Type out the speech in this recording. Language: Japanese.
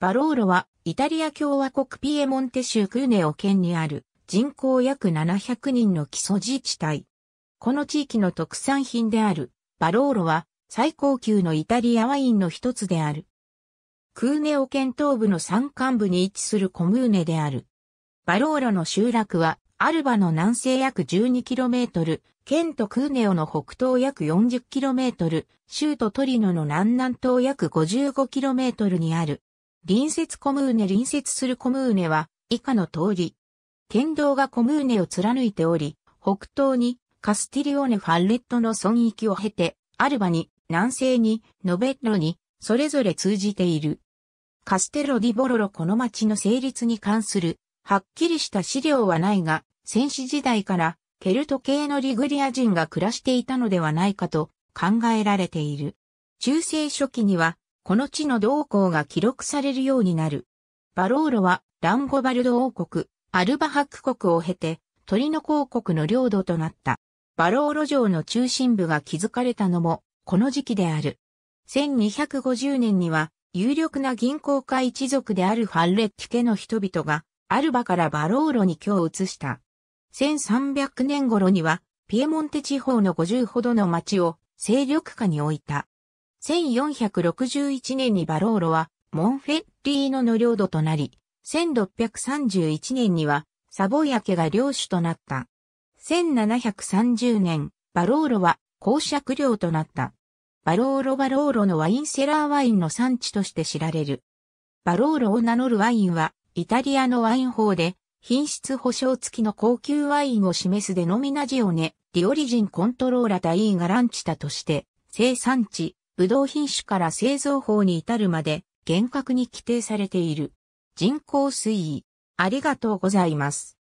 バローロはイタリア共和国ピエモンテ州クーネオ県にある人口約700人の基礎自治体。この地域の特産品であるバローロは最高級のイタリアワインの一つである。クーネオ県東部の山間部に位置するコムーネである。バローロの集落はアルバの南西約 12km、県とクーネオの北東約 40km、州都トリノの南南東約 55km にある。隣接コムーネ隣接するコムーネは以下の通り。県道がコムーネを貫いており、北東にカスティリオネ・ファッレットの村域を経て、アルバに、南西に、ノベッロに、それぞれ通じている。カステロ・ディ・ボロロこの町の成立に関する、はっきりした資料はないが、戦死時代からケルト系のリグリア人が暮らしていたのではないかと考えられている。中世初期にはこの地の動向が記録されるようになる。バローロはランゴバルド王国、アルバハック国を経て、鳥の公国の領土となった。バローロ城の中心部が築かれたのも、この時期である。1250年には、有力な銀行家一族であるファッレッティ家の人々が、アルバからバローロに居を移した。1300年頃には、ピエモンテ地方の50ほどの町を勢力下に置いた。1461年にバローロはモンフェッリーノの領土となり、1631年にはサボイア家が領主となった。1730年、バローロは公爵領となった。バローロバローロのワインセラーワインの産地として知られる。バローロを名乗るワインは、イタリアのワイン法で、品質保証付きの高級ワインを示す Denominazione di Origine Controllata e Garantita として、生産地、ブドウ品種から製造法に至るまで厳格に規定されている。人口推移。ありがとうございます。